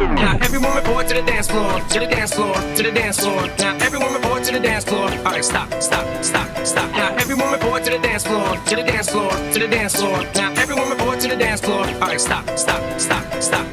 Now everyone report to the dance floor, to the dance floor, to the dance floor. Now everyone report to the dance floor. All right, stop, stop, stop, stop. Now everyone report to the dance floor, to the dance floor, to the dance floor. Now everyone report to the dance floor. All right, stop, stop, stop, stop.